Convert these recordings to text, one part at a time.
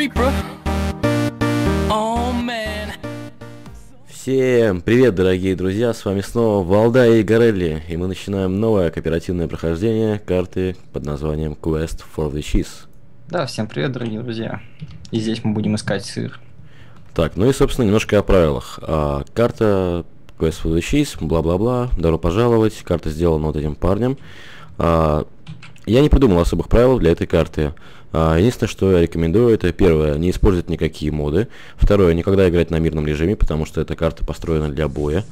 reaper. Oh man. Всем привет, дорогие друзья, с вами снова Валда и Горелли, и мы начинаем новое кооперативное прохождение карты под названием Quest for the Cheese. Да, всем привет, дорогие друзья. И здесь мы будем искать сыр. Так, ну и, собственно, немножко о правилах. А, карта Quest for the Cheese, бла-бла-бла, добро пожаловать, карта сделана вот этим парнем. А, я не придумал особых правил для этой карты. А, единственное, что я рекомендую, это первое, не использовать никакие моды. Второе, никогда играть на мирном режиме, потому что эта карта построена для боя.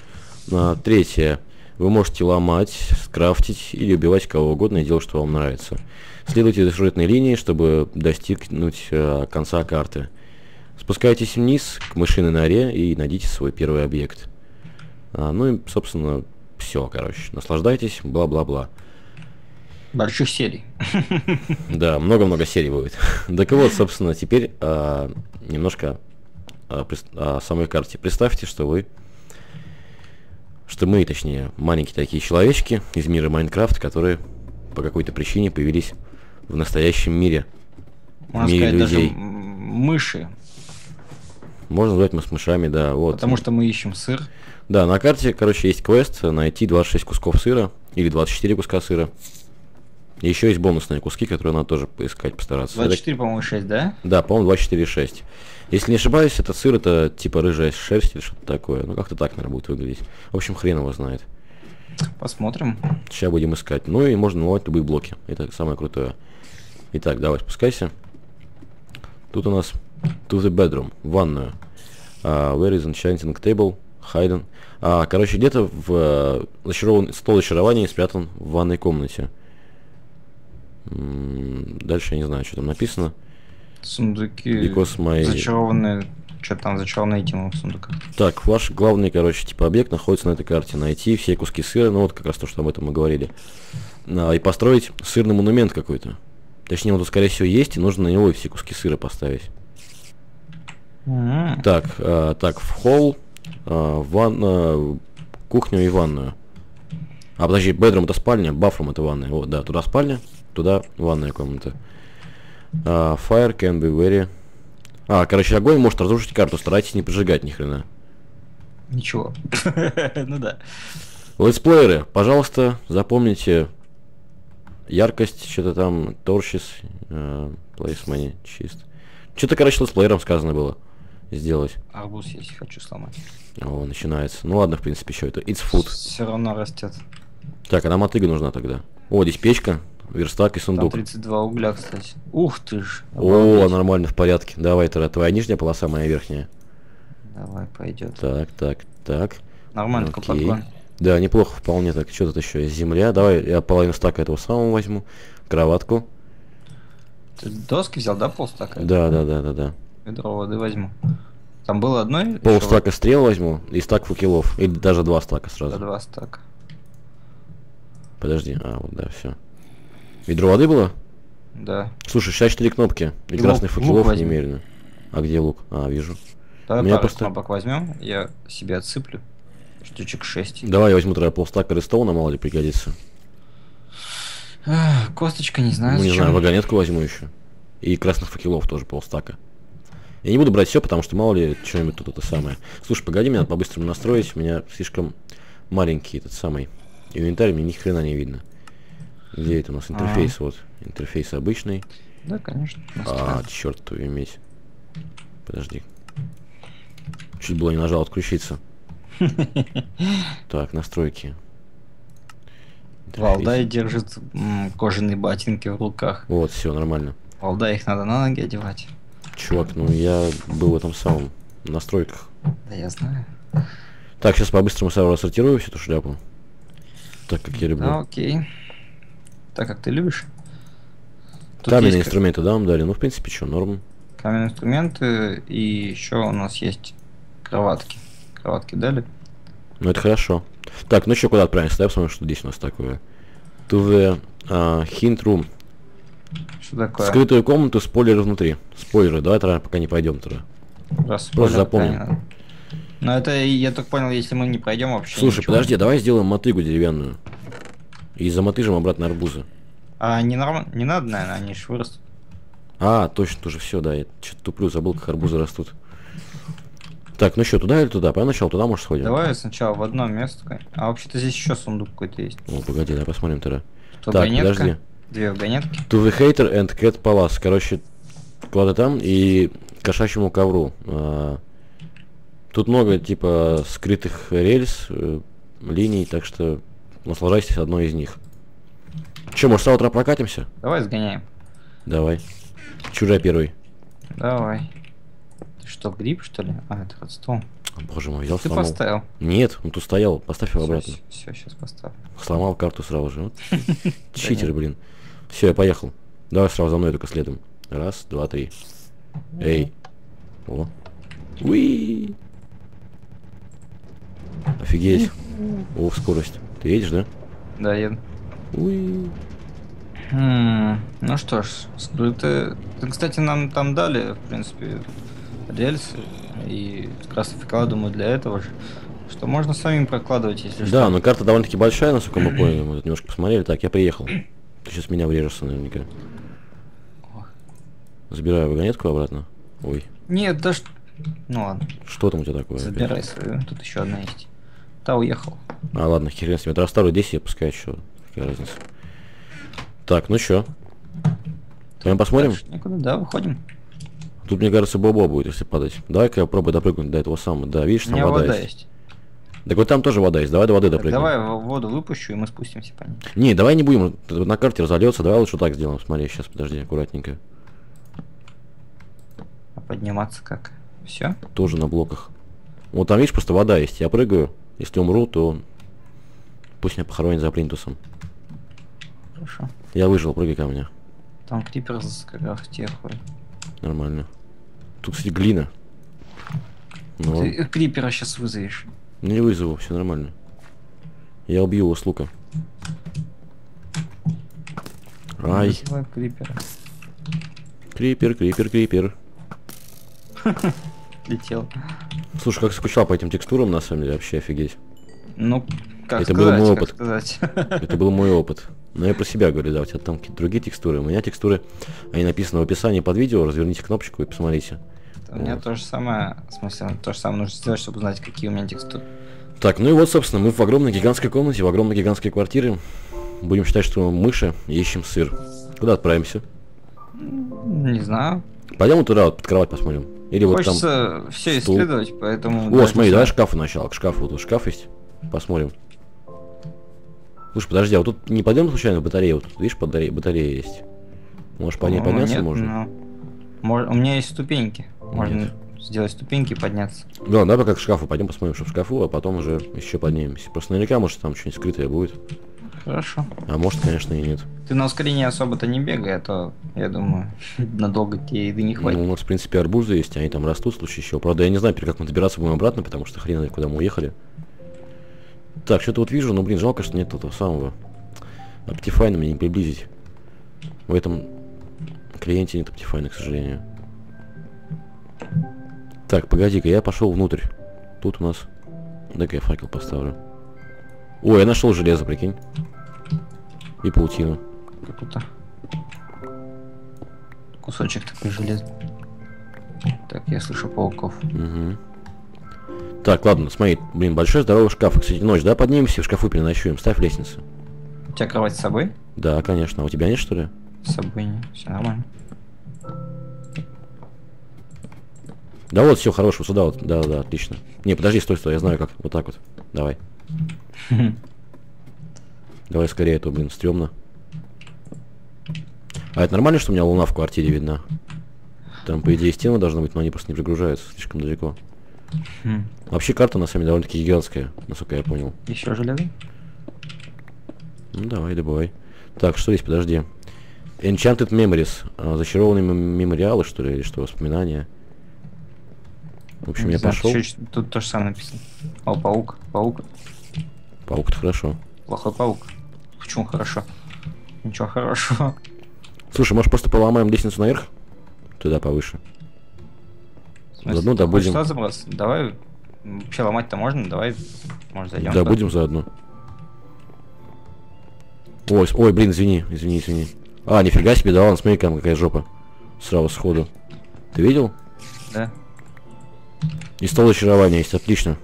А, третье, вы можете ломать, скрафтить или убивать кого угодно и делать, что вам нравится. Следуйте сюжетной линии, чтобы достигнуть э, конца карты. Спускайтесь вниз к мышиной норе и найдите свой первый объект. А, ну и, собственно, все, короче. Наслаждайтесь, бла-бла-бла. Больших серий. Да, много-много серий будет. Так вот, собственно, теперь а, немножко о, прис- о самой карте. Представьте, что вы, что мы, точнее, маленькие такие человечки из мира Майнкрафт, которые по какой-то причине появились в настоящем мире. Можно мире сказать, даже людей. м, мыши. Можно назвать мы с мышами, да, вот. Потому что мы ищем сыр. Да, на карте, короче, есть квест найти 26 кусков сыра или 24 куска сыра. Еще есть бонусные куски, которые надо тоже поискать, постараться. Это- 24, по-моему, 6, да? Да, по-моему, 246. Если не ошибаюсь, этот сыр это типа рыжая шерсть или что-то такое. Ну, как-то так, наверное, будет выглядеть. В общем, хрен его знает. Посмотрим. Сейчас будем искать. Ну и можно наложить любые блоки. Это самое крутое. Итак, давай, спускайся. Тут у нас to the bedroom, ванную. А, where is enchanting table? Hidden. А, короче, где-то в э, зачарован... стол зачарования спрятан в ванной комнате. Дальше я не знаю, что там написано. Сундуки. My- Зачарованные. Что там зачарованные темы в сундуках? Так, ваш главный, короче, типа объект находится на этой карте. Найти все куски сыра, ну вот как раз то, что об этом мы говорили. А, и построить сырный монумент какой-то. Точнее, он тут, скорее всего, есть, и нужно на него все куски сыра поставить. Так, а, так, в холл, а, в ван- а, кухню и ванную. А, подожди, бедрум это спальня, бафрум это ванная. Вот, да, туда спальня, туда ванная комната. А, fire can be very... А, короче, огонь может разрушить карту, старайтесь не прожигать ни хрена. Ничего. Ну да. Летсплееры, пожалуйста, запомните яркость, что-то там, торчис, э, place money, чист. Что-то, короче, летсплеером сказано было сделать. Арбуз, если хочу сломать. О, начинается. Ну ладно, в принципе, что это? It's food. Все равно растет. Так, а нам мотыга нужна тогда. О, здесь печка, верстак и Там сундук. 32 угля, кстати. Ух ты ж. О, обалдеть. нормально, в порядке. Давай, тогда твоя нижняя полоса, моя верхняя. Давай, пойдет. Так, так, так. Нормально, Окей. такой Да, неплохо, вполне так. Что тут еще? Земля. Давай, я половину стака этого самого возьму. Кроватку. Ты доски взял, да, полстака? Да, да, да, да, да. Ведро воды возьму. Там было одно? или Пол ещё стака стрел возьму и стак факелов. Или даже два стака сразу. Да, два стака. Подожди, а, вот, да, все. Ведро воды было? Да. Слушай, сейчас четыре кнопки. И И красных факелов немерено. А где лук? А, вижу. Давай меня пару просто- кнопок возьмем, я себе отсыплю. Штучек 6. Давай я возьму тогда полстака рестована, мало ли пригодится. Косточка, не знаю, ну, не знаю, вагонетку возьму еще. И красных факелов тоже полстака. Я не буду брать все, потому что мало ли что-нибудь тут это самое. Слушай, погоди, мне надо по-быстрому настроить. У меня слишком маленький этот самый инвентарь, мне ни хрена не видно. Где это у нас А. интерфейс? Вот. Интерфейс обычный. Да, конечно. А, черт твою медь. Подожди. Чуть было не нажал отключиться. Так, настройки. Валдай держит кожаные ботинки в руках. Вот, все, нормально. Валдай их надо на ноги одевать. Чувак, ну я был в этом самом настройках. Да я знаю. Так, сейчас по-быстрому сразу рассортирую всю эту шляпу. Так, как я люблю. Окей. Так как ты любишь. Тут Каменные инструменты, да, нам дали? Ну, в принципе, что, норм. каменные инструменты и еще у нас есть кроватки. Кроватки дали. Ну, это хорошо. Так, ну что, куда отправимся? Давай посмотрим, что здесь у нас такое. To the а, hint room. Что такое? Скрытую комнату, спойлеры внутри. Спойлеры, давай тогда пока не пойдем туда. Раз Просто запомним. да. Но это, я так понял, если мы не пройдем вообще Слушай, ничего. подожди, давай сделаем мотыгу деревянную. И замотыжим обратно арбузы. А не, норм... не надо, наверное, они ж вырастут. А, точно, тоже все, да, я что-то туплю, забыл, как арбузы растут. Так, ну что, туда или туда? Пойдем сначала туда, может, сходим? Давай сначала в одно место. А вообще-то здесь еще сундук какой-то есть. О, погоди, давай посмотрим тогда. Тут Так, вагонетка, подожди. Две вагонетки. To the Hater and Cat Palace. Короче, куда-то там и кошачьему ковру. А, Тут много, типа, скрытых рельс, э, линий, так что наслаждайтесь одной из них. Че, может, с утра прокатимся? Давай сгоняем. Давай. Чужой первый. Давай. Ты что, гриб, что ли? А, это редстоун. О, Боже мой, взял Ты сломал. поставил. Нет, он тут стоял. Поставь его обратно. Все, сейчас поставлю. Сломал карту сразу же. Вот. Читер, блин. Все, я поехал. Давай сразу за мной только следом. Раз, два, три. Эй. О. Уи. Офигеть. О, скорость. Ты едешь, да? Да, еду. Уи. М, Ну что ж, скрыты. Ты, кстати, нам там дали, в принципе, рельсы и классификала, думаю, для этого же. Что можно самим прокладывать, если Да, что. но карта довольно-таки большая, насколько мы поняли. Мы тут немножко посмотрели. Так, я приехал. Ты сейчас меня врежешься наверняка. Забираю вагонетку обратно. Ой, Нет, да ш- Ну ладно, что там у тебя такое? опять? забирай свою. Тут еще одна есть. Та уехал. А, ладно, хер с ним. Расставлю 10, я пускай еще. Какая разница. Так, ну чё? Пойдем посмотрим? Дальше да, выходим. Тут, мне кажется, бобо будет, если падать. Давай-ка я попробую допрыгнуть до этого самого. Да, видишь, там вода, вода есть. есть. Так вот там тоже вода есть. Давай до воды Так, допрыгнем. давай воду выпущу, и мы спустимся по ней. Не, давай не будем. На карте разольется. Давай лучше так сделаем. Смотри, сейчас, подожди, аккуратненько. А подниматься как? Все? Тоже на блоках. Вот там, видишь, просто вода есть. Я прыгаю. Если умру, то пусть меня похоронят за плинтусом. Хорошо. Я выжил, прыгай ко мне. Там крипер как раз те ходит. Нормально. Тут, кстати, глина. Ну, Ты крипера сейчас вызовешь. не вызову, все нормально. Я убью его с лука. Ай, Вызывай крипера. крипер, крипер, крипер. Летел. Слушай, как скучал по этим текстурам, на самом деле, вообще офигеть. Ну, как Это был сказать, мой как опыт. Это был мой опыт. Но я про себя говорю, да, у тебя там какие-то другие текстуры. У меня текстуры, они написаны в описании под видео, разверните кнопочку и посмотрите. У меня Вот. то же самое, в смысле, то же самое нужно сделать, чтобы узнать, какие у меня текстуры. Так, ну и вот, собственно, мы в огромной гигантской комнате, в огромной гигантской квартире. Будем считать, что мы мыши ищем сыр. Куда отправимся? Не знаю. Пойдем туда, вот, под кровать посмотрим. Или вот там... Хочется все стул. исследовать, поэтому... О, смотри, не давай знаю. шкаф сначала. К шкафу. Вот тут шкаф есть. Посмотрим. Слушай, подожди, а вот тут не пойдем случайно в батарею? Вот тут, видишь, батарея, батарея есть. Может, по ней Ну, подняться нет, можно? но- Мож- У меня есть ступеньки. Можно Нет. сделать ступеньки и подняться. Да, давай пока к шкафу пойдем посмотрим, что в шкафу, а потом уже еще поднимемся. Просто наверняка, может, там что-нибудь скрытое будет. Хорошо. А может, конечно, и нет. Ты на ускорении особо-то не бегай, а то, я думаю, надолго тебе еды не Ну, хватит. у нас, в принципе, арбузы есть, они там растут в случае чего. Правда, я не знаю, теперь как мы добираться будем обратно, потому что хрен знает, куда мы уехали. Так, что-то вот вижу, но, блин, жалко, что нет этого самого. Optifine мне не приблизить. В этом клиенте нет Optifine, к сожалению. Так, погоди-ка, я пошел внутрь. Тут у нас... Дай-ка я факел поставлю. Ой, я нашел железо, прикинь. И паутину. Круто. Кусочек такой железный. Так, я слышу пауков. Мгм. Так, ладно, смотри, блин, большой здоровый шкаф. Кстати, ночь, да, поднимемся, в шкафу переночуем. Ставь лестницу. У тебя кровать с собой? Да, конечно. А у тебя нет, что ли? С собой не. Все нормально. Да вот, все, хорошо, сюда вот. Да, да, отлично. Не, подожди, стой, стой, я знаю как. Вот так вот. Давай. Давай скорее, а то, блин, стрёмно. А это нормально, что у меня луна в квартире видна? Там, по идее, стены должны быть, но они просто не прогружаются слишком далеко. Вообще карта, на самом деле, довольно-таки гигантская, насколько я понял. Еще железо? Ну давай, добывай. Так, что здесь, подожди. Enchanted Memories. А, зачарованные мем- мемориалы, что ли, или что, воспоминания. В общем, Не я знаю, пошел. чё- Тут то же самое написано. О, паук. Паук. Паук-то хорошо. Плохой паук. Почему хорошо? Ничего хорошего. Слушай, может просто поломаем лестницу наверх? Туда повыше. Смысле, Заодно добудем. сюда забраться? Давай. Вообще ломать-то можно? Давай. Может зайдем. да, будем заодно. Ой, ой, блин, извини, извини, извини. А, нифига себе, да ладно, смотри, там какая жопа. Сразу сходу. Ты видел? Да? И стол очарования есть, отлично.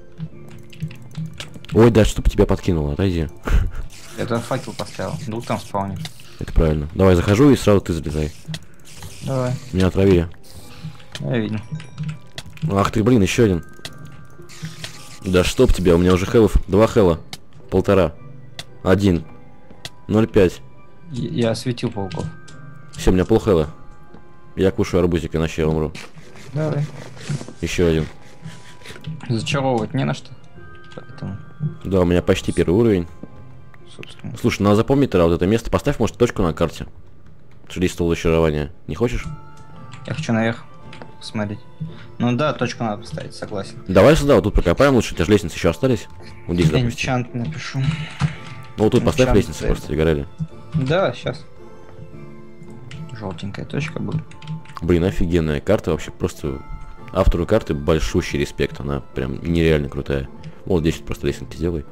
Ой, да, чтоб тебя подкинуло, отойди. Это факел поставил. Вдруг там спаунит. Это правильно. Давай, захожу и сразу ты залезай. Давай. Меня отравили. Я видел. Ах ты, блин, еще один. Да чтоб тебя, у меня уже хелов. Два хела. Полтора. Один. Ноль пять. Я осветил пауков. Все, у меня полхела. Я кушаю арбузик, иначе я умру. Давай. Еще один. Зачаровывать не на что. Поэтому, Да, у меня почти первый уровень. Собственно. Слушай, надо запомнить тогда вот это место. Поставь, может, точку на карте. Шли стол очарования. Не хочешь? Я хочу наверх посмотреть. Ну да, точку надо поставить, согласен. Давай сюда, вот тут прокопаем лучше. У тебя же лестницы еще остались. Вот здесь, допустим. Энчант напишу. Ну вот тут поставь Enchant лестницы просто, и горели. Да, сейчас. Желтенькая точка будет. Блин, офигенная карта вообще. Просто автору карты большущий респект. Она прям нереально крутая. Вот здесь вот просто лестницы сделай.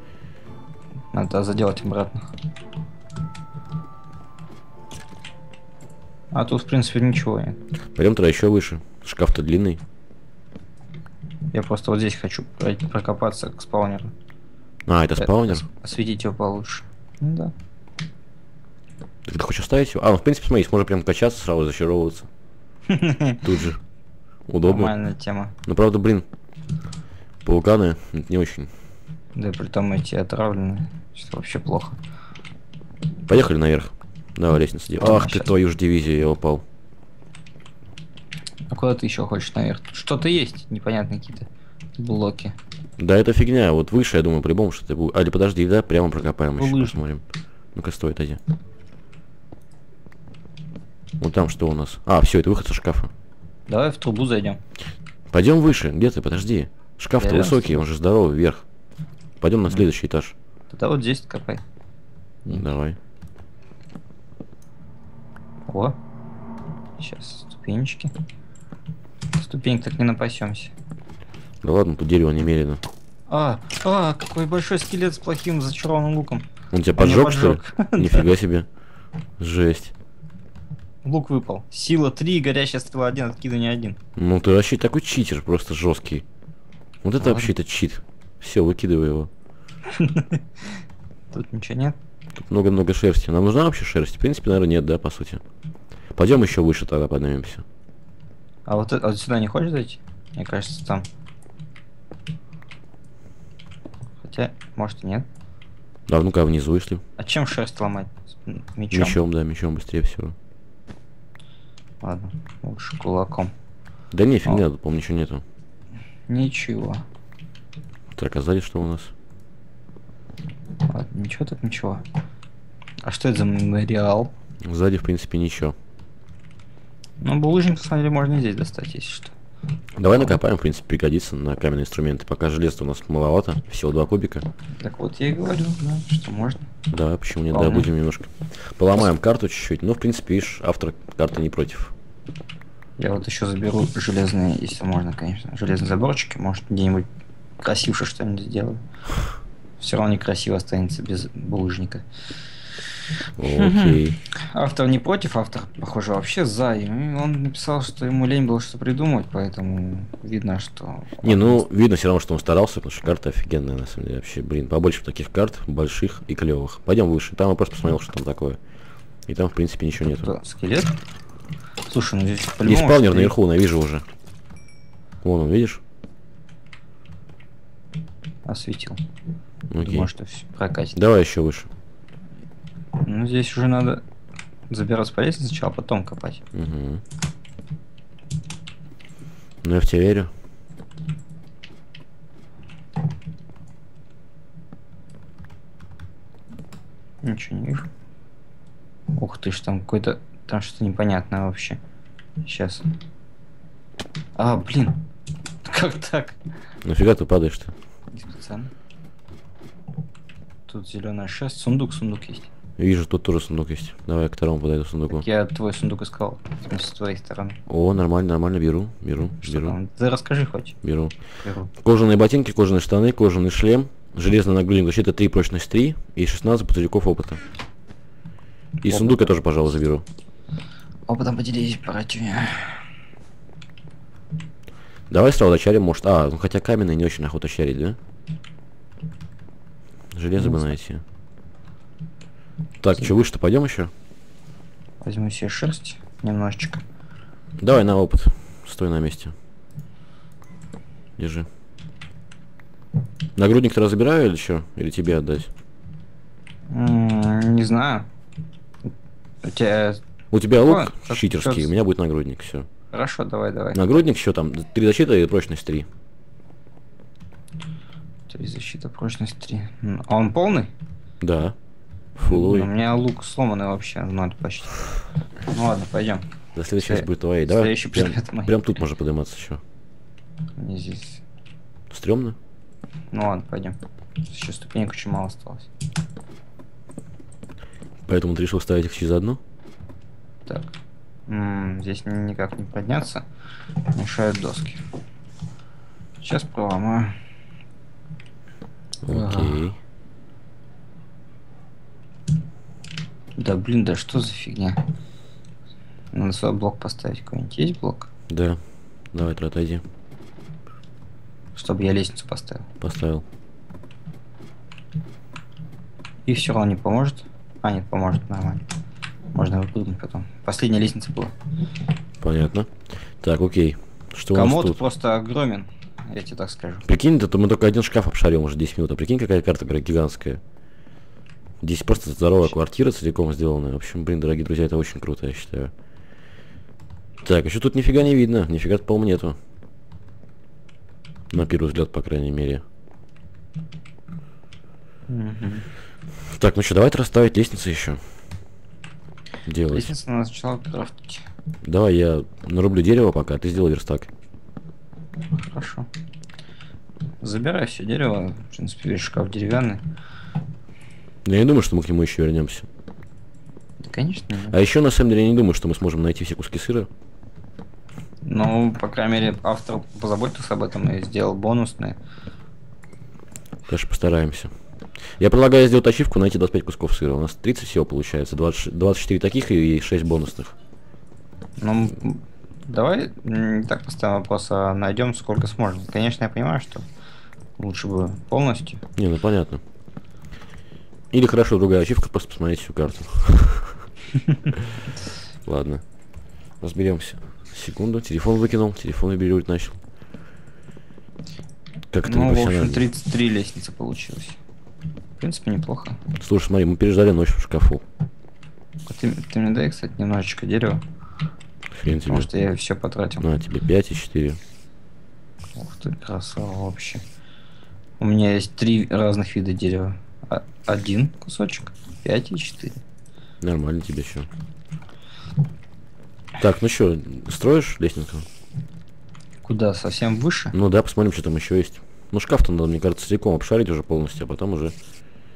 Надо заделать обратно. А тут, в принципе, ничего нет. Пойдем тогда еще выше. Шкаф-то длинный. Я просто вот здесь хочу прокопаться к спаунеру. А, это Э, спаунер? ос- Осветить его получше. Ну да. Ты, ты хочешь оставить его? А, ну, в принципе, смотри, можно прям качаться, сразу зачаровываться. Тут же. Удобно. Нормальная тема. Ну, правда, блин, пауканы это не очень. Да и при том эти отравленные. Что вообще плохо. Поехали наверх. Давай лестницу делай. Ладно, Ах ты, твою ж дивизию, я упал. А куда ты еще хочешь наверх? Что-то есть, непонятные какие-то блоки. Да, это фигня. Вот выше, я думаю, по-любому что-то будет. А, или подожди, да, прямо прокопаем еще, Булыжник. посмотрим. Ну-ка, стой, отойди. Вот там что у нас? А, все, это выход со шкафа. Давай в трубу зайдем. Пойдем выше. Где ты? Подожди. Шкаф-то высокий, он же здоровый, вверх. Пойдем на следующий этаж. Тогда вот здесь копай. Мгм. Давай. О. Сейчас ступенечки. Ступенек так не напасемся. Да ладно, тут дерево немерено. А, а, какой большой скелет с плохим зачарованным луком. Он тебя меня поджег, что ли? поджег. Нифига себе. Жесть. Лук выпал. Сила 3, горящая стрела 1, откидывание 1. Ну ты вообще такой читер, просто жесткий. Вот это Ладно. вообще это чит. Все, выкидывай его. Тут ничего нет. Тут много-много шерсти. Нам нужна вообще шерсть? В принципе, наверное, нет, да, по сути. Пойдем еще выше тогда поднимемся. А вот, это- вот сюда не хочешь зайти? Мне кажется, там. Хотя, может и нет. Да, ну-ка внизу, если. А чем шерсть ломать? Мечом? Мечом, да, мечом быстрее всего. Ладно, лучше кулаком. Да не, фигня, тут, по-моему, ничего нету. Ничего. Так, оказались, что у нас? Ладно, ничего так ничего. А что это за мемориал? Сзади, в принципе, ничего. Ну, булыжник, на самом деле, можно и здесь достать, если что. Давай накопаем, в принципе, пригодится на каменные инструменты. Пока железа у нас маловато, всего два кубика. Так вот я и говорю, да, что можно. Да, почему нет, да, Вполне. будем немножко. Поломаем карту чуть-чуть. Ну, в принципе, видишь, автор карты не против. Я вот еще заберу железные, если можно, конечно, железные заборчики. Может, где-нибудь красивше что-нибудь сделаю. Все равно некрасиво останется без булыжника. Окей. Автор не против, автор, похоже, вообще за. И он написал, что ему лень было что придумать, поэтому видно, что... Не, ну, видно все равно, что он старался, потому что карта офигенная, на самом деле, вообще, блин, побольше таких карт, больших и клевых. Пойдем выше, там я просто посмотрел, что там такое. И там, в принципе, ничего нету. Кто? Скелет? Слушай, ну здесь Есть по-любому спаунер что-то наверху, я вижу уже. Вон он, видишь? Осветил. Окей. Может, это все прокатит. Давай еще выше. Ну, здесь уже надо забираться по лестнице сначала, а потом копать. Угу. Ну, я в тебя верю. Ничего не вижу. Ух ты ж, там какой-то... Там что-то непонятное вообще. Сейчас. А, блин. Как так? Нафига ты падаешь-то? Специально. Тут зеленая шерсть. Сундук, сундук есть. Вижу, тут тоже сундук есть. Давай к второму подойду сундуку. Я твой сундук искал. В смысле, с твоей стороны. О, нормально, нормально, беру, беру, Что беру, там? Ты расскажи хоть. беру. Беру. Кожаные ботинки, кожаные штаны, кожаный шлем, железный нагрудник защита 3, прочность 3 и 16 пузырьков опыта. И Опыта. сундук я тоже, пожалуй, заберу. Опытом поделись, братья. Давай сразу дочарим, может. А, ну хотя каменный не очень охота чарить, да? Железо бы найти. Так, что выше-то пойдем еще? Возьму себе шерсть немножечко. Давай на опыт. Стой на месте. Держи. Нагрудник-то разбираю или что? Или тебе отдать? Не знаю. У тебя... У тебя лук читерский, как- у меня будет нагрудник, все. Хорошо, давай, давай. Нагрудник что там? Три защиты и прочность 3. Три защита, прочность 3. А он полный? Да. У Фуловый. меня лук сломанный вообще, ноль почти. Ну ладно, пойдем. За следующий раз будет твоей. Давай. следующий Прям, мой. прям тут можно подниматься еще. Мне здесь. Стремно? Ну ладно, пойдем. Еще ступенек очень мало осталось. Поэтому ты решил ставить их через одну? Так. М, здесь ни- никак не подняться. Мешают доски. Сейчас проломаю. Окей. Да блин, да что за фигня? Надо свой блок поставить. Какой-нибудь есть блок? Да. Давай, ты отойди. Чтобы я лестницу поставил. Поставил. И все равно не поможет. А, нет, поможет, нормально. Можно выпрыгнуть потом. Последняя лестница была. Понятно. Так, окей. Что у нас Комод тут? просто огромен, я тебе так скажу. Прикинь, это мы только один шкаф обшарим уже 10 минут. А прикинь, какая карта говорю, гигантская. Здесь просто здоровая квартира целиком сделанная. В общем, блин, дорогие друзья, это очень круто, я считаю. Так, еще тут нифига не видно. Нифига по-моему, нету. На первый взгляд, по крайней мере. Мгм. Так, ну что, давайте расставить лестницы еще. Делать. Лестницу надо сначала крафтить. Давай я нарублю дерево пока, а ты сделай верстак. Хорошо. Забирай все дерево. В принципе, весь шкаф деревянный. Я не думаю, что мы к нему еще вернемся. Да, конечно. нет. А еще на самом деле я не думаю, что мы сможем найти все куски сыра. Ну, по крайней мере, автор позаботился об этом и сделал бонусные. Конечно, постараемся. Я предлагаю сделать ачивку, найти 25 кусков сыра. У нас 30 всего получается. 20 24 таких и 6 бонусных. Ну, давай так поставим вопрос, а найдем сколько сможем. Конечно, я понимаю, что лучше бы полностью. Не, ну понятно. Или хорошо, другая ачивка, просто посмотреть всю карту. Ладно. Разберемся. Секунду, телефон выкинул, телефон вибрировать начал. Как это ну, в общем, непрофессионально. 33 лестницы получилось. В принципе, неплохо. Слушай, смотри, мы переждали ночь в шкафу. А Ты, ты мне дай, кстати, немножечко дерева, Хрен тебе. потому что я все потратил. На, тебе 5 и 4. Ух ты, красава вообще. У меня есть три разных вида дерева. А- один кусочек, пять и четыре. Нормально тебе еще. Так, ну что, строишь лестницу? Куда? Совсем выше? Ну да, посмотрим, что там еще есть. Ну шкаф-то надо, мне кажется, целиком обшарить уже полностью, а потом уже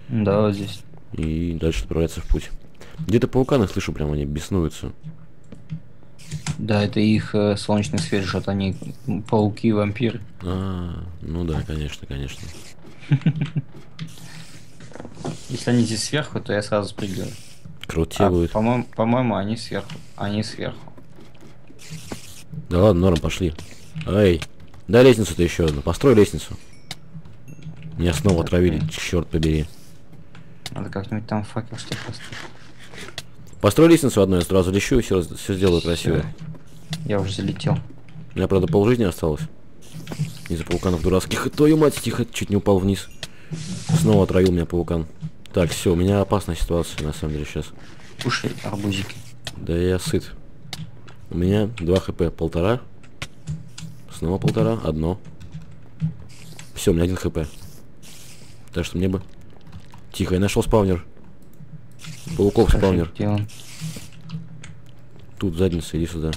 Да, вот здесь. и дальше отправляться в путь. Где-то пауканы слышу, прям они беснуются. Да, это их э, солнечный свет жжет, они пауки, вампиры. А, ну да, конечно, конечно. Если они здесь сверху, то я сразу спрыгиваю. Круто А, будет. по-моему, по-моему, они сверху. Они сверху. Да ладно, норм, пошли. Эй, дай лестницу-то еще одну. Построй лестницу. Меня снова отравили, черт побери. Надо как-нибудь там факел что поставить. Построй лестницу одну, я сразу лещу и все, все сделаю красиво. Я уже залетел. У меня, правда, полжизни осталось. Из-за пауканов дурацких. Твою мать, тихо, чуть не упал вниз. Снова отравил меня паукан. Так, все, у меня опасная ситуация, на самом деле, сейчас. Кушай арбузики. Да я сыт. У меня 2 хп, полтора. Снова полтора, одно. Все, у меня один хп. Так что мне бы... Тихо, я нашел спавнер. Пауков спаунер. Тут задница, иди сюда.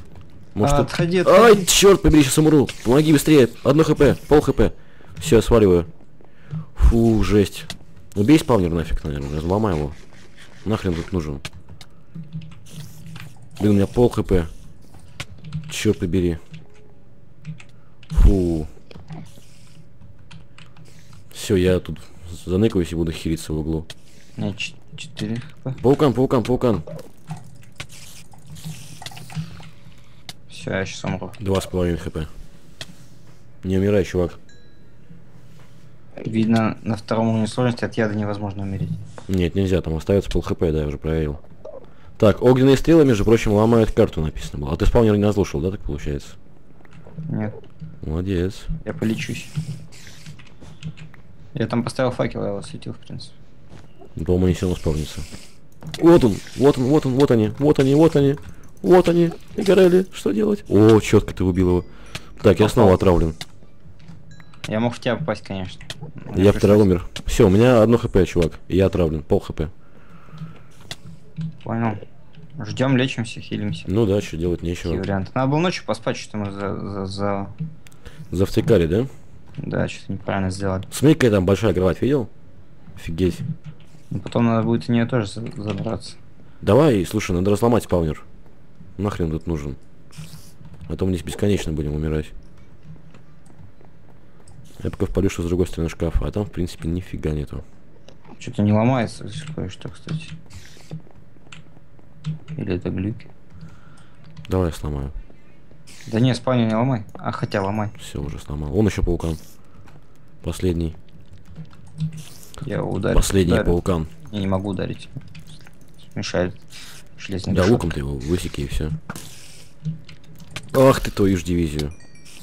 Может, а, тут... отходи, отходи. Ай, черт побери, сейчас умру. Помоги быстрее. Одно хп, пол хп. Все, сваливаю. Фу, жесть. Убей спавнер нафиг, наверное. Разломай его. Нахрен тут нужен. Блин, у меня пол хп. Черт побери. Фу. Все, я тут заныкаюсь и буду хилиться в углу. Значит, 4 хп. Паукан, паукан, паукан. Все, я сейчас умру. Два с половиной хп. Не умирай, чувак. Видно, на втором уровне сложности от яда невозможно умереть. Нет, нельзя, там остается пол хп, да, я уже проверил. Так, огненные стрелы, между прочим, ломают карту, написано было. А ты спаунер не назлушал, да, так получается? Нет. Молодец. Я полечусь. Я там поставил факел, я его осветил, в принципе. По-моему, не все равно спавнится. Вот он, вот он, вот он, вот они, вот они, вот они, вот они, горели, что делать? О, четко ты убил его. Так, я снова отравлен. Я мог в тебя попасть, конечно. Мне Я второй умер. Все, у меня одно хп, чувак. Я отравлен, пол хп. Понял. Ждем, лечимся, хилимся. Ну да, что делать Какие нечего. варианты? Надо было ночью поспать, что мы за, за, за... Завтыкали, да? Да, что-то неправильно сделали. Смотри, какая там большая кровать, видел? Офигеть. Потом надо будет в нее тоже за- забраться. Давай, слушай, надо разломать спаунер. Нахрен тут нужен. А то мы здесь бесконечно будем умирать. Я пока впалю, что с другой стороны шкафа, а там, в принципе, нифига нету. Что-то не ломается, кое-что, кстати. Или это глюки? Давай я сломаю. Да не, спальню не ломай. А хотя ломай. Все, уже сломал. Он еще паукан. Последний. Я ударю. Последний ударю. паукан. Я не могу ударить. Мешает железный Да, луком ты его высеки и все. Ах ты твою ж дивизию.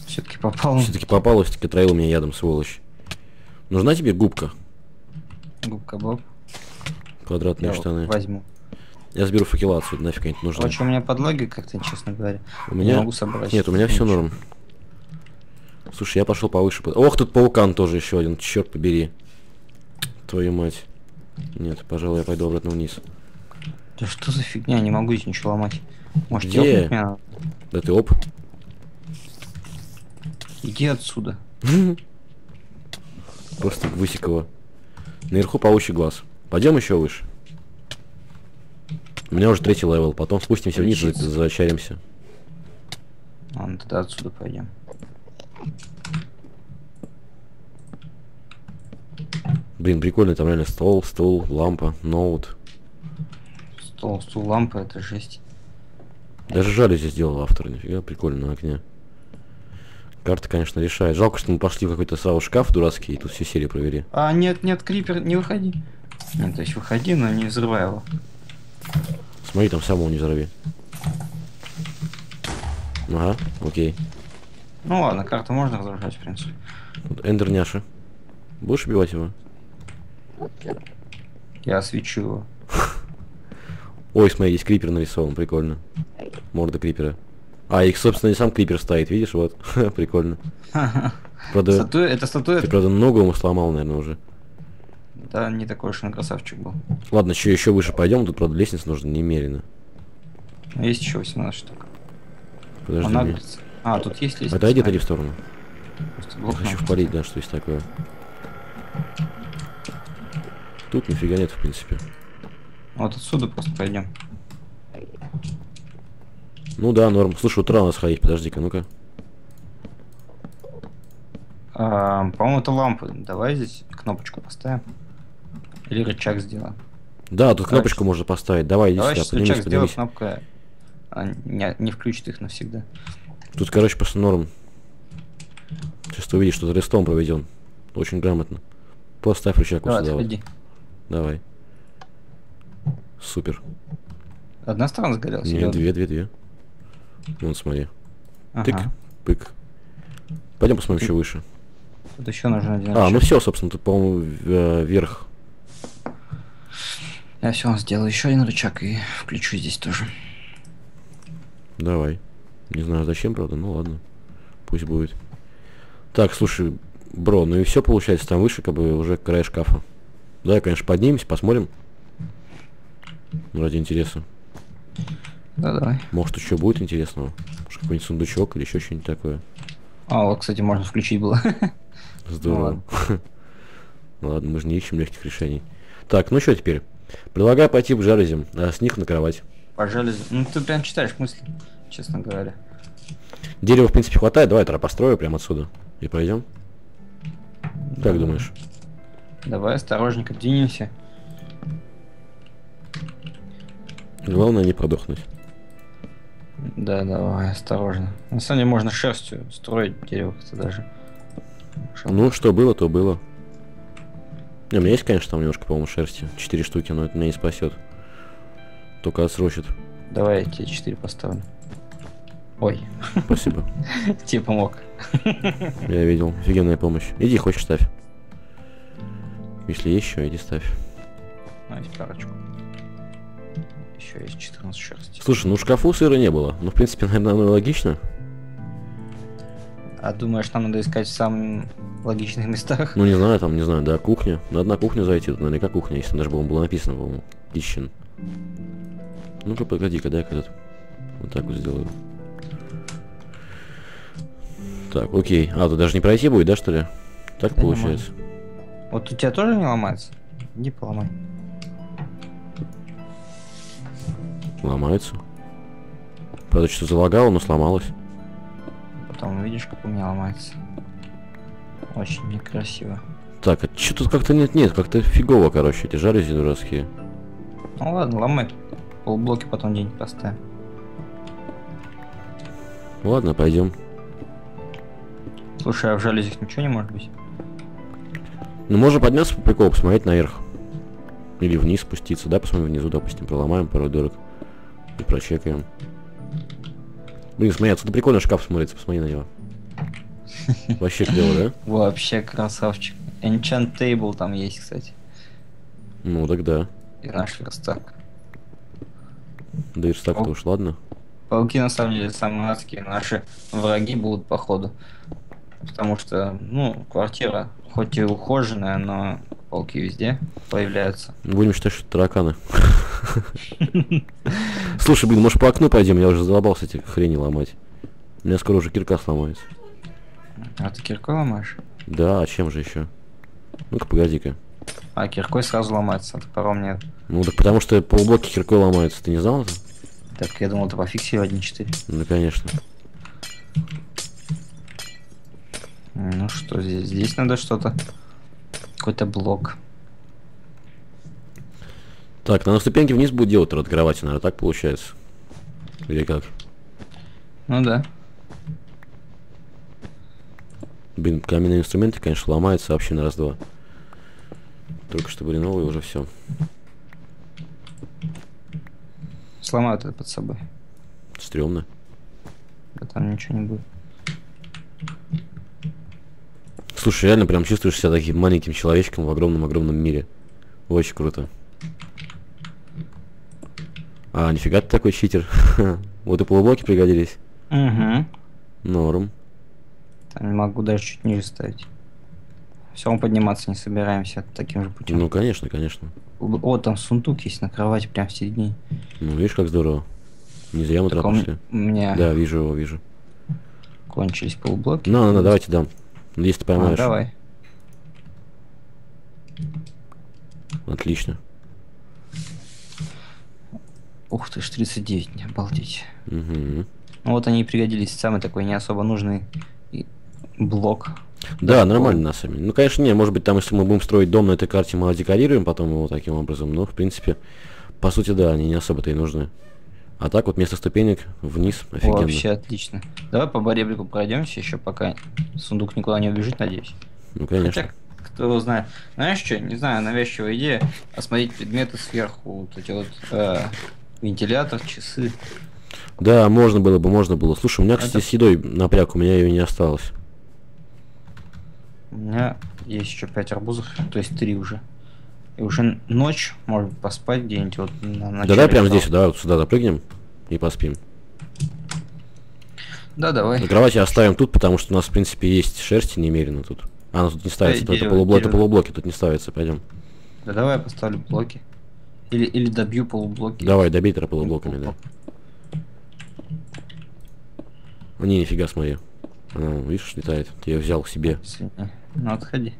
Все-таки попал. Все-таки попалась, таки троил меня ядом, сволочь. Нужна тебе губка? Губка Боб. Квадратные Я штаны. возьму. Я сберу факела отсюда, нафиг они нужны. Короче, у меня подлоги как-то, честно говоря. У Не меня... могу собрать. Нет, у меня все норм. Слушай, я пошел повыше. по- Ох, тут паукан тоже еще один, черт побери. Твою мать. Нет, пожалуй, я пойду обратно вниз. Да что за фигня, не могу здесь ничего ломать. Может, Где? меня? Да ты оп. Иди отсюда. Просто высек Наверху паучий глаз. Пойдем еще выше. У меня уже третий левел, потом спустимся вниз и зачаримся. Ладно, тогда отсюда пойдем. Блин, прикольно, там реально стол, стул, лампа, ноут. Стол, стул, лампа, это жесть. Даже жалюзи сделал автор, нифига, прикольно на окне. Карта, конечно, решает. Жалко, что мы пошли в какой-то сразу шкаф дурацкий, и тут всю серию провели. А, нет, нет, крипер, не выходи. Нет, то есть выходи, но не взрывай его. Смотри, там самого не взорви. Ага, окей. Ну ладно, карту можно разрушать, в принципе. Тут Эндер няша. Будешь убивать его? Я освечу его. Ой, смотри, здесь крипер нарисован, прикольно. Морда крипера. А, их, собственно, и сам крипер стоит, видишь, вот. прикольно. Правда, Статуя, это ты, статуя, правда, ногу ему сломал, наверное, уже. да, не такой уж он красавчик был. Ладно, еще, еще выше пойдем, тут, правда, лестница нужно немерено. Но есть еще 18 штук. Подожди. Он мне. агрится. А, тут есть лестница. Отойди, отойди в сторону. Просто Я блок хочу надо. впалить, да, что есть такое. Тут нифига нет, в принципе. Вот отсюда просто пойдем. Ну да, норм. Слушай, вот рано сходить, подожди-ка, ну-ка. А, по-моему, это лампы. Давай здесь кнопочку поставим. Или рычаг сделаем. Да, тут Давай кнопочку можно поставить. Давай, иди Давай сюда, сейчас рычаг поднимись, поднимись. кнопка а, не, не включит их навсегда. Тут, короче, просто норм. Сейчас ты увидишь, что рестом проведен. Очень грамотно. Поставь рычаг вот Давай, сюда вот. Давай. Супер. Одна сторона сгорелась? или Нет, две, две, две. Вон, смотри. Ага. Тык, пык. Пойдем посмотрим еще выше. Тут еще нужен один А, ну все, собственно, тут, по-моему, э, вверх. Я все сделаю еще один рычаг и включу здесь тоже. Давай. Не знаю зачем, правда, ну ладно. Пусть будет. Так, слушай, бро, ну и все получается, там выше, как бы уже край шкафа. Давай, конечно, поднимемся, посмотрим. Ну, Ради интереса. Да, давай. Может, еще будет интересного. Может, какой-нибудь сундучок или еще что-нибудь такое. А, вот, кстати, можно включить было. Здорово. Ну ладно, мы же не ищем легких решений. Так, ну что теперь? Предлагаю пойти к жалюзям, а с них на кровать. Пожали. Ну, ты прям читаешь мысли, честно говоря. Дерева, в принципе, хватает. Давай я построю прямо отсюда. И пойдем. Как думаешь? Давай осторожненько двинемся. Главное не продохнуть. Да, давай, осторожно. На самом деле можно шерстью строить дерево как-то даже. Ну, что было, то было. Не, у меня есть, конечно, там немножко, по-моему, шерсти. Четыре штуки, но это меня не спасет. Только отсрочит. Давай я тебе 4 поставлю. Ой, Спасибо. тебе помог. Я видел. Офигенная помощь. Иди, хочешь, ставь. Если есть еще, иди ставь. Есть парочку. Еще есть 14 шерсти. Слушай, ну в шкафу сыра не было. Ну, в принципе, наверное, оно логично. А думаешь, нам надо искать в самых логичных местах? Ну, не знаю, там, не знаю, да, кухня. Надо на кухню зайти, тут наверняка кухня. Там даже, по-моему, было написано, по-моему, Kitchen. Ну-ка, погоди-ка, дай-ка этот. Вот так вот сделаю. Так, окей. А, тут даже не пройти будет, да, что ли? Так Да получается. Вот у тебя тоже не ломается? Иди поломай. Ломается. Правда, что залагало, но сломалось. Потом увидишь, как у меня ломается. Очень некрасиво. Так, а что тут как-то нет-нет, как-то фигово, короче, эти жалюзи дурацкие. Ну ладно, ломай. Полблоки потом день поставим. Ладно, пойдем. Слушай, а в жалюзях ничего не может быть? Ну, можно подняться по приколу, посмотреть наверх. Или вниз спуститься, да, посмотрим внизу, допустим, проломаем пару дырок. И прочекаем. Блин, смотри, отсюда прикольно шкаф смотрится, посмотри на него. Вообще клево, да? Вообще красавчик. Enchant Table там есть, кстати. Ну, тогда. И наш верстак. Да и так-то уж, ладно. Пауки на самом деле самые адские. Наши враги будут походу. Потому что, ну, квартира хоть и ухоженная, но пауки везде появляются. Будем считать, что это тараканы. Слушай, блин, может по окну пойдем? Я уже задолбался эти хрени ломать. У меня скоро уже кирка сломается. А ты киркой ломаешь? Да, а чем же еще? Ну-ка, погоди-ка. А киркой сразу ломается, а топором нет. Ну так потому что полублоки киркой ломаются, ты не знал это? Так, я думал, ты пофиксил 1.4. Ну конечно. Ну что здесь? Здесь надо что-то. Какой-то блок. Так, надо ступеньки вниз будет делать от кровати, наверное, так получается. Или как? Ну да. Блин, каменные инструменты, конечно, ломаются вообще на раз-два. Только что были новые, уже все. Сломают это под собой. Стремно. Да там ничего не будет. Слушай, реально прям чувствуешь себя таким маленьким человечком в огромном-огромном мире. Очень круто. А, нифига ты такой читер. Вот и полублоки пригодились. Угу. Норм. Не могу даже чуть ниже ставить. Все равно подниматься не собираемся таким же путем. Ну, конечно, конечно. О, там сундук есть на кровати прям в середине. Ну, видишь, как здорово. Не зря мы туда пошли. у меня Да, вижу его, вижу. кончились полублоки. На, на, давайте дам. Если ты А, поймаешь. давай. Отлично. Ух ты ж, 39, не обалдеть. Мгм. Ну вот они и пригодились. Самый такой не особо нужный блок. Да, нормально на самом деле. Ну, конечно, не, может быть, там, если мы будем строить дом на этой карте, мы декорируем потом его таким образом. Но, в принципе, по сути, да, они не особо-то и нужны. А так вот вместо ступенек вниз, офигенно. Вообще отлично. Давай по баребрику пройдемся еще, пока сундук никуда не убежит, надеюсь. Ну, конечно. Хотя, кто знает. Знаешь что, не знаю, навязчивая идея, осмотреть предметы сверху, вот эти вот э, вентилятор, часы. Да, можно было бы, можно было. Слушай, у меня, кстати, Это- с едой напряг, у меня ее не осталось. У меня есть еще 5 арбузов, то есть 3 уже. И уже ночь, может поспать где-нибудь вот на Да начале давай прямо здесь, да, вот сюда запрыгнем и поспим. Да, давай. На кровати оставим тут, потому что у нас, в принципе, есть шерсти немерено тут. А, ну тут не ставится, Эй, тут это, дерево, полубло- это полублоки, тут не ставится, пойдем. Да давай я поставлю блоки. Или, или добью полублоки. Давай, добей тогда полублоками, да. Не, нифига, смотри. Она, видишь, летает. Я ее взял к себе. Ну отходи.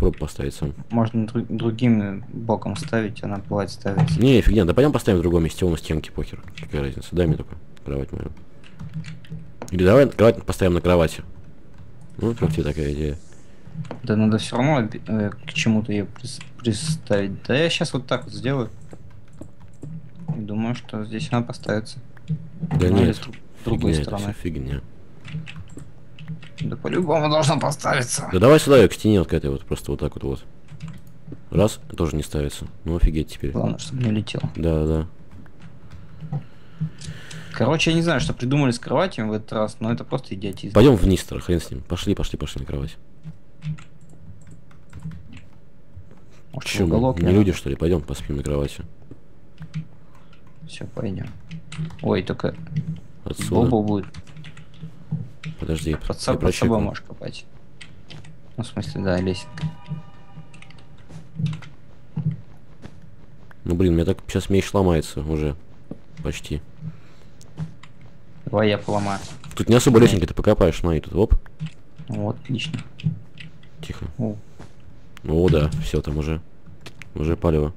Попробуй поставить сам. Можно дру- другим боком ставить, она бывает ставится. Не, фигня, да пойдем поставим в другом месте, вон у стенки, похер. Какая разница, дай мне только кровать мою. Или давай кровать поставим на кровати. Ну, как тебе такая идея? Да надо все равно э, к чему-то ее прис- приставить. Да я сейчас вот так вот сделаю. Думаю, что здесь она поставится. Да Ну, или нет, с другой фигня, стороны. фигня. Да по-любому должна поставиться. Да давай сюда, её к стене вот к этой вот, просто вот так вот вот. Раз, тоже не ставится. Ну офигеть теперь. Главное, чтобы не летел. Да, да. Короче, я не знаю, что придумали с кроватями в этот раз, но это просто идиотизм. Пойдем вниз, хрен с ним. Пошли, пошли, пошли на кровать. Может, в Че, мы уголок не люди, что ли? Пойдем поспим на кровати. Все, пойдем. Ой, только Отсюда. Бобо будет. Подожди, Под, я со- под собой можешь копать. Ну, в смысле, да, лесенка. Ну блин, у меня так сейчас меч ломается уже. Почти. Давай я поломаю. Тут не особо лесенки ты покопаешь, смотри, тут оп. Вот, отлично. Тихо. О, О, да, все там уже. Уже палево.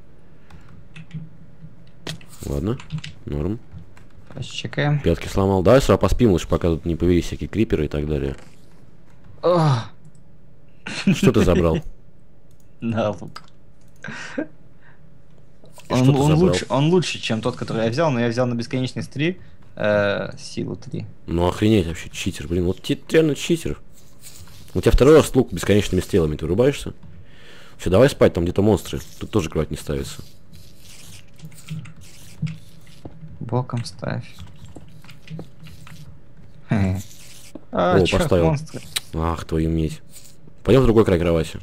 Ладно, норм. Сейчас. Пятки сломал. Давай сразу поспим лучше, пока тут не появились всякие криперы и так далее. Ох, Что ты забрал? И Он, он лучше, он лучше, чем тот, который я взял, но я взял на бесконечность 3, э, силу 3. Ну охренеть вообще, читер, блин. Вот ты реально читер. У тебя второй раз лук бесконечными стрелами, ты врубаешься? Все, давай спать, там где-то монстры. Тут тоже кровать не ставится. Боком ставь. А, О, чё, поставил. монстры? Ах, твою медь. Пойдем в другой край кровати.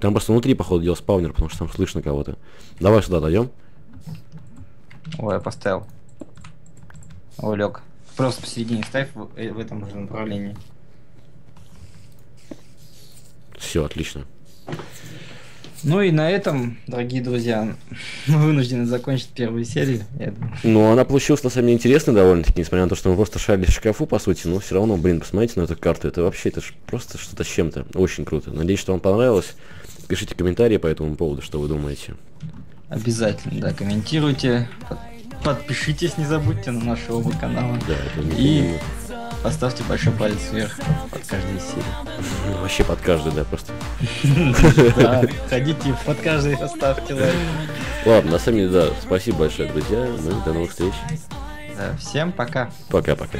Там просто внутри, походу, дел спаунер, потому что там слышно кого-то. Давай сюда дойдем. Ой, я поставил. О, лег. Просто посередине ставь в, э, в этом же направлении. Все, отлично. Ну и на этом, дорогие друзья, мы вынуждены закончить первую серию. Ну, она получилась на самом деле интересной довольно-таки, несмотря на то, что мы просто шарили в шкафу, по сути, но все равно, блин, посмотрите на эту карту, это вообще, это просто что-то с чем-то, очень круто. Надеюсь, что вам понравилось. Пишите комментарии по этому поводу, что вы думаете. Обязательно, да, комментируйте, под- подпишитесь, не забудьте на наши оба канала. Да, это И- непременно. Поставьте большой палец вверх под каждой серией. Ну, вообще под каждый, да, просто. Да, ходите под каждый поставьте лайк. Ладно, на самом деле, да, спасибо большое, друзья, ну до новых встреч. Да, всем пока. Пока-пока.